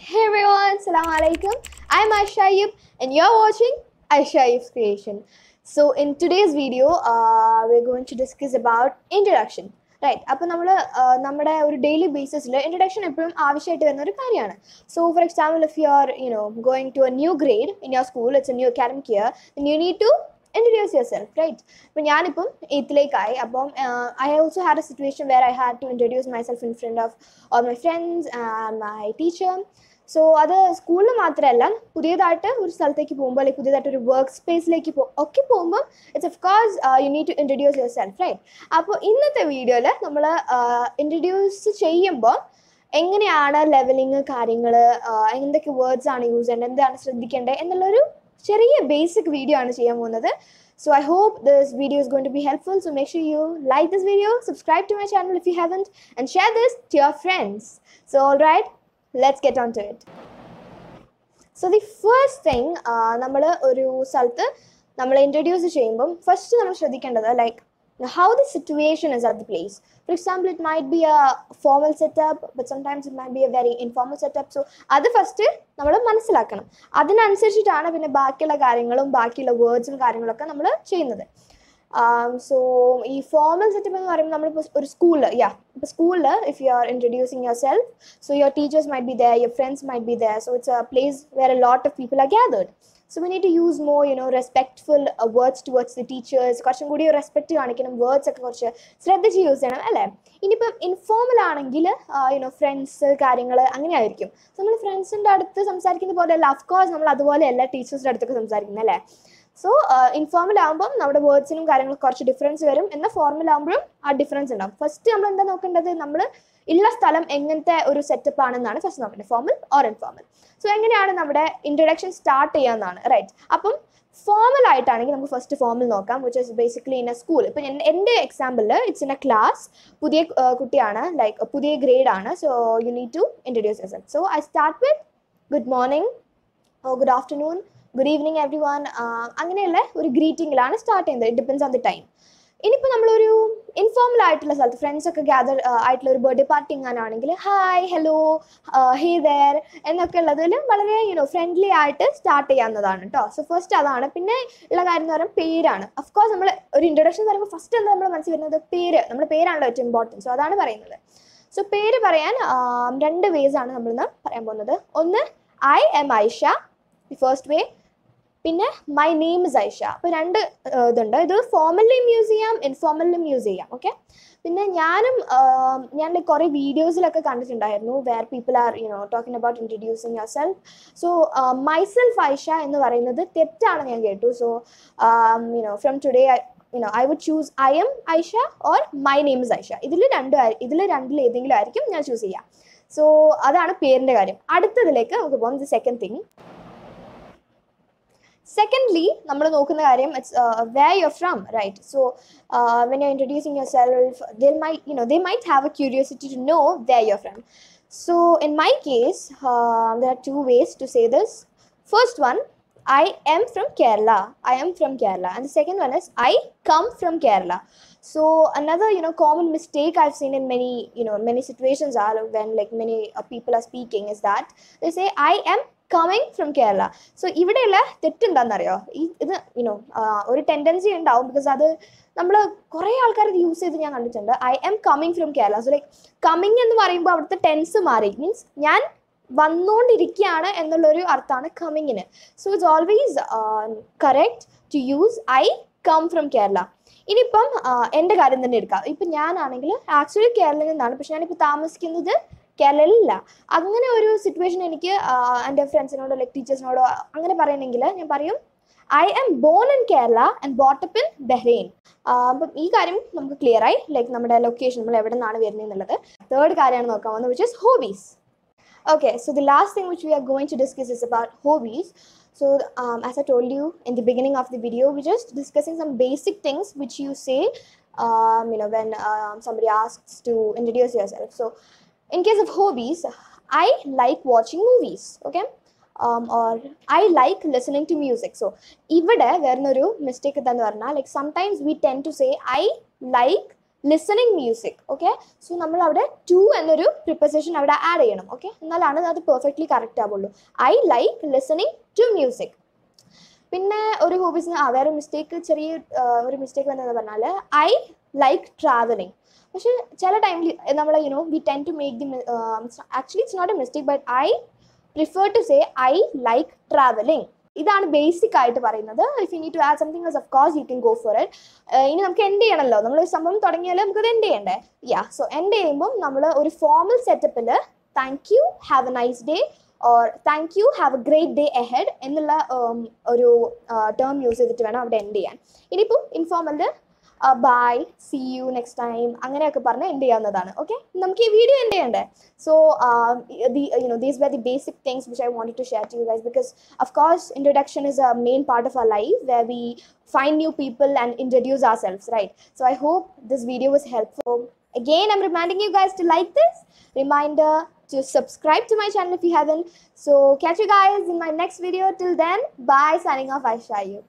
Hey everyone, Assalamu alaikum. I'm Aisha Ayub and you're watching Aisha Ayub's Creation. So in today's video, uh, we're going to discuss about introduction. Right അപ്പോൾ നമ്മൾ നമ്മുടെ ഒരു daily ബേസിസിൽ introduction എപ്പോഴും ആവശ്യമായിട്ട് വരുന്ന ഒരു കാര്യമാണ് so for example if you are you know going to a new grade in your school it's a new academic year you need to introduce your self right ഇപ്പം ഞാനിപ്പം എയ്ത്തിലേക്കായി അപ്പം I also had a situation where I had to introduce my self in front of or my friends my teacher so അത് സ്കൂളിൽ മാത്രമല്ല പുതിയതായിട്ട് ഒരു സ്ഥലത്തേക്ക് പോകുമ്പോൾ അല്ലെങ്കിൽ പുതിയതായിട്ട് ഒരു വർക്ക് സ്പേസിലേക്ക് പോ ഒക്കെ പോകുമ്പോൾ it's of course you need to introduce your self right അപ്പോൾ ഇന്നത്തെ വീഡിയോയിൽ നമ്മൾ ഇൻട്രൊഡ്യൂസ് ചെയ്യുമ്പോൾ എങ്ങനെയാണ് ലെവലിങ് കാര്യങ്ങൾ എന്തൊക്കെ വേർഡ്സ് ആണ് യൂസ് ചെയ്യേണ്ടത് എന്താണ് ശ്രദ്ധിക്കേണ്ടത് എന്നുള്ളൊരു ചെറിയ ബേസിക് വീഡിയോ ആണ് ചെയ്യാൻ പോകുന്നത് So I hope this video is going to be helpful. So make sure you like this video, subscribe to my channel if you haven't, and share this to your friends. So alright, let's get on to it so the first thing നമ്മൾ ഒരു സ്ഥലത്ത് നമ്മൾ introduce ചെയ്യുമ്പം first നമ്മൾ ശ്രദ്ധിക്കേണ്ടത് like how the situation is at the place for example it might be a formal setup but sometimes it might be a very informal setup so അത് first നമ്മൾ മനസ്സിലാക്കണം. അതിനനുസരിച്ചിട്ടാണ് പിന്നെ ബാക്കിയുള്ള കാര്യങ്ങളും ബാക്കിയുള്ള വേർഡ്സും കാര്യങ്ങളൊക്കെ നമ്മൾ ചെയ്യുന്നത്. സോ ഈ ഫോർമൽ സെറ്റപ്പ് എന്ന് പറയുമ്പോൾ നമ്മളിപ്പോൾ ഒരു സ്കൂളിൽ യാ ഇപ്പോൾ സ്കൂളിൽ if you are introducing your self so your teachers might be there your friends might be there so it's a place where a lot of people are gathered so we need to use more you know respectful words towards the teachers കുറച്ചും കൂടി respect കാണിക്കണം words ഒക്കെ കുറച്ച് ശ്രദ്ധിച്ച് use ചെയ്യണം അല്ലേ? ഇനിയിപ്പം informal ആണെങ്കിൽ യുനോ ഫ്രണ്ട്സ് കാര്യങ്ങൾ അങ്ങനെ ആയിരിക്കും. നമ്മൾ ഫ്രണ്ട്സിന്റെ അടുത്ത് സംസാരിക്കുന്ന പോലെയല്ല അല്ല അഫ്കോഴ്സ് നമ്മൾ അതുപോലെയല്ല ടീച്ചേഴ്സിന്റെ അടുത്തൊക്കെ സംസാരിക്കുന്നത് അല്ലേ? സോ ഇൻഫോർമൽ ആകുമ്പം നമ്മുടെ വേർഡ്സിനും കാര്യങ്ങൾക്ക് കുറച്ച് ഡിഫറൻസ് വരും. എന്നാൽ ഫോർമൽ ആകുമ്പോഴും ആ ഡിഫറൻസ് ഉണ്ടാവും. ഫസ്റ്റ് നമ്മൾ എന്താ നോക്കേണ്ടത്? നമ്മൾ ഉള്ള സ്ഥലം എങ്ങനത്തെ ഒരു സെറ്റപ്പ് ആണെന്നാണ് ഫസ്റ്റ് നോക്കേണ്ടത്. ഫോമൽ ഓർ ഇൻഫോർമൽ സോ എങ്ങനെയാണ് നമ്മുടെ ഇൻട്രൊഡക്ഷൻ സ്റ്റാർട്ട് ചെയ്യാമെന്നാണ് റൈറ്റ് അപ്പം ഫോമൽ ആയിട്ടാണെങ്കിൽ നമുക്ക് ഫസ്റ്റ് ഫോമൽ നോക്കാം which is basically in a school ഇപ്പം എന്റെ എക്സാമ്പിളിൽ ഇറ്റ്സ് ഇൻ എ ക്ലാസ് പുതിയ കുട്ടിയാണ് ലൈക്ക് പുതിയ ഗ്രേഡ് ആണ്. So you need to introduce your so I start with good morning oh good afternoon good evening everyone അങ്ങനെയുള്ള ഒരു ഗ്രീറ്റിംഗിലാണ് സ്റ്റാർട്ട് ചെയ്യുന്നത്. It depends on the time ഇനിയിപ്പോൾ നമ്മളൊരു ഇൻഫോർമൽ ആയിട്ടുള്ള സ്ഥലത്ത് ഫ്രണ്ട്സ് ഒക്കെ ഗ്യാദർ ആയിട്ടുള്ള ഒരു ബർത്ത്ഡേ പാർട്ടി എങ്ങാനാണെങ്കിൽ ഹായ് ഹലോ ഹേ ദർ എന്നൊക്കെ ഉള്ളതിൽ വളരെ യുനോ ഫ്രണ്ട്ലി ആയിട്ട് സ്റ്റാർട്ട് ചെയ്യാവുന്നതാണ് കേട്ടോ സോ ഫസ്റ്റ് അതാണ്. പിന്നെ ഉള്ള കാര്യം എന്ന് പറയുമ്പോൾ പേരാണ്. അഫ്കോഴ്സ് നമ്മൾ ഒരു ഇൻട്രൊഡക്ഷൻ പറയുമ്പോൾ ഫസ്റ്റ് എന്താ നമ്മൾ മനസ്സിൽ വരുന്നത്? പേര്. നമ്മുടെ പേരാണല്ലോ ഏറ്റവും ഇമ്പോർട്ടൻസ് സോ അതാണ് പറയുന്നത്. സോ പേര് പറയാൻ രണ്ട് വേസ് ആണ് നമ്മളിന്ന് പറയാൻ പോകുന്നത്. ഒന്ന് I'm Aisha the first way പിന്നെ മൈ നെയിം ഇസ് ഐഷ അപ്പോൾ രണ്ട് ഇതുണ്ട്. ഇത് ഫോർമലിയും യൂസ് ചെയ്യാം ഇൻഫോർമലി യൂസ് ചെയ്യാം. ഓക്കെ പിന്നെ ഞാനും ഞാൻ കുറേ വീഡിയോസിലൊക്കെ കണ്ടിട്ടുണ്ടായിരുന്നു where people are you know talking about introducing your self so myself Aisha എന്ന് പറയുന്നത് തെറ്റാണ് ഞാൻ കേട്ടു. So you know from today you know I would choose I'm Aisha or my name is Aisha ഇതിൽ രണ്ട് ഇതിൽ രണ്ടിൽ ഏതെങ്കിലും ആയിരിക്കും ഞാൻ ചൂസ് ചെയ്യാം. സോ അതാണ് പേരിന്റെ കാര്യം. അടുത്തതിലേക്ക് നമുക്ക് പോകാം. ദി സെക്കൻഡ് തിങ് സെക്കൻഡ്ലി നമ്മൾ നോക്കുന്ന കാര്യം it's where you from right so when you introducing yourself they might you know they might have a curiosity to know where you from so in my case there are two ways to say this first one I am from Kerala. I am from Kerala. And the second one is I come from Kerala. So another, you know, common mistake I've seen in many, you know, many situations are when like many uh, people are speaking is that they say I am coming from Kerala so ഇവിടെയുള്ള തെറ്റെന്താണെന്നറിയോ ഈ ഇത് you know ഒരു tendency ഉണ്ടാവും because അത് നമ്മൾ കുറേ ആൾക്കാർ ഇത് യൂസ് ചെയ്ത് ഞാൻ കണ്ടിട്ടുണ്ട്. I'm coming from Kerala so like coming എന്ന് പറയുമ്പോൾ അവിടുത്തെ ടെൻസ് മാറി. മീൻസ് ഞാൻ വന്നുകൊണ്ടിരിക്കുകയാണ് എന്നുള്ളൊരു അർത്ഥമാണ് കമ്മിങ്ങിന് so it's always correct to use I come from Kerala ഇനിയിപ്പം എന്റെ കാര്യം തന്നെ എടുക്കാം. ഇപ്പം ഞാനാണെങ്കിൽ ആക്ച്വലി കേരളയിൽ നിന്നാണ്. പക്ഷെ ഞാനിപ്പോൾ താമസിക്കുന്നത് കേരളയിലില്ല അങ്ങനെ ഒരു സിറ്റുവേഷൻ എനിക്ക് എന്റെ ഫ്രണ്ട്സിനോടോ ലൈക്ക് ടീച്ചേഴ്സിനോടോ അങ്ങനെ പറയണമെങ്കിൽ ഞാൻ പറയും I am born in Kerala and brought up in Bahrain അപ്പം ഈ കാര്യം നമുക്ക് ക്ലിയർ ആയി ലൈക്ക് നമ്മുടെ ലൊക്കേഷൻ നമ്മൾ എവിടെ നിന്നാണ് വരുന്നത് എന്നുള്ളത് തേർഡ് കാര്യമാണ് നോക്കാൻ വന്നത് which is hobbies Okay, so the last thing which we are going to discuss is about hobbies. So, um, as I told you in the beginning of the video, we're just discussing some basic things which you say, um, you know, when um, somebody asks to introduce yourself. So, in case of hobbies, I like watching movies, okay? Um, or I like listening to music. So, ഇവിടെ വരുന്നൊരു mistake എന്താന്ന് പറഞ്ഞാൽ like sometimes we tend to say I like listening music okay so നമ്മൾ അവിടെ to എന്നൊരു പ്രിപ്പസേഷൻ അവിടെ add ചെയ്യണം okay എന്നാലാണ് അത് പെർഫെക്റ്റ്ലി കറക്റ്റ് ആവുള്ളൂ I like listening to music പിന്നെ ഒരു ഹോബീസ് ആ വേറെ മിസ്റ്റേക്ക് ചെറിയ ഒരു മിസ്റ്റേക്ക് വന്നതെന്ന് പറഞ്ഞാൽ ഐ ലൈക്ക് ട്രാവലിംഗ് പക്ഷേ ചില ടൈമിൽ നമ്മൾ you know we tend to make the actually it's not a mistake but I prefer to say I like travelling ഇതാണ് ബേസിക് ആയിട്ട് പറയുന്നത്. If you need to add something of course you can go for it ഇനി നമുക്ക് end ചെയ്യണമല്ലോ നമ്മൾ ഒരു സംഭവം തുടങ്ങിയാൽ നമുക്കത് എൻഡ് ചെയ്യണ്ടേ? യാ സോ എൻഡ് ചെയ്യുമ്പം നമ്മൾ ഒരു ഫോമൽ സെറ്റപ്പിൽ thank you have a nice day or thank you have a great day ahead എന്നുള്ള ഒരു ടേം യൂസ് ചെയ്തിട്ട് വേണം അവിടെ എൻഡ് ചെയ്യാൻ. ഇനിയിപ്പോൾ ഇൻഫോർമലിൽ bye see you next time അങ്ങനെയൊക്കെ പറഞ്ഞ് എൻഡ് ചെയ്യാവുന്നതാണ് ഓക്കെ നമുക്ക് ഈ വീഡിയോ എൻഡ് ചെയ്യണ്ടേ so the you know these were the basic things which I wanted to share to you guys because of course introduction is a main part of our life where we find new people and introduce ourselves right so i hope this video was helpful again i'm reminding you guys to like this reminder to subscribe to my channel if you haven't so catch you guys in my next video till then bye signing off i you